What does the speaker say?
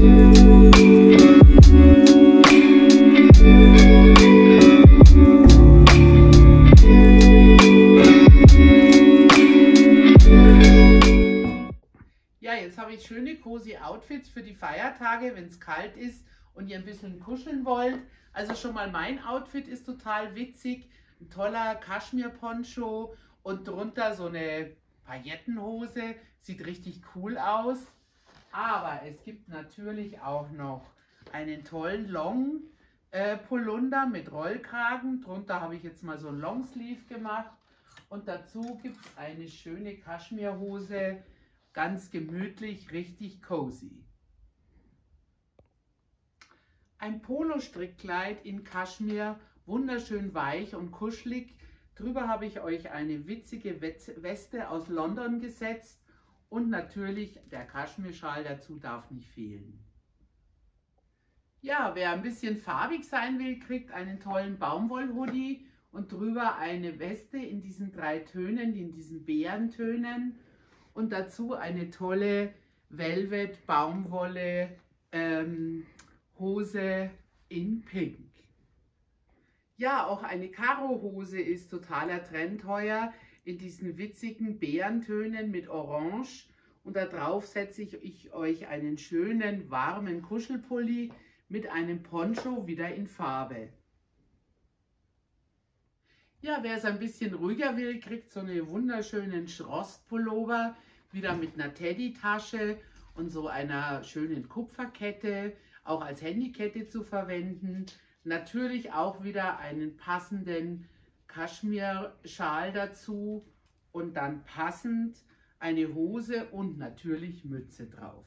Ja, jetzt habe ich schöne cozy Outfits für die Feiertage, wenn es kalt ist und ihr ein bisschen kuscheln wollt. Also schon mal mein Outfit ist total witzig. Ein toller Kaschmir-Poncho und drunter so eine Paillettenhose. Sieht richtig cool aus. Aber es gibt natürlich auch noch einen tollen Long äh, Polunder mit Rollkragen. Drunter habe ich jetzt mal so ein Longsleeve gemacht. Und dazu gibt es eine schöne Kaschmirhose Ganz gemütlich, richtig cozy. Ein Polo-Strickkleid in Kaschmir, wunderschön weich und kuschelig. Drüber habe ich euch eine witzige Weste aus London gesetzt und natürlich der Kaschmirschal dazu darf nicht fehlen. Ja, wer ein bisschen farbig sein will, kriegt einen tollen Baumwollhoodie und drüber eine Weste in diesen drei Tönen, in diesen Bärentönen und dazu eine tolle Velvet Baumwolle ähm, Hose in Pink. Ja, auch eine Karo-Hose ist totaler Trend heuer in diesen witzigen Bärentönen mit Orange. Und da drauf setze ich euch einen schönen warmen Kuschelpulli mit einem Poncho wieder in Farbe. Ja, wer es ein bisschen ruhiger will, kriegt so einen wunderschönen Schrostpullover, wieder mit einer Teddy-Tasche und so einer schönen Kupferkette, auch als Handykette zu verwenden. Natürlich auch wieder einen passenden Kaschmir-Schal dazu und dann passend eine Hose und natürlich Mütze drauf.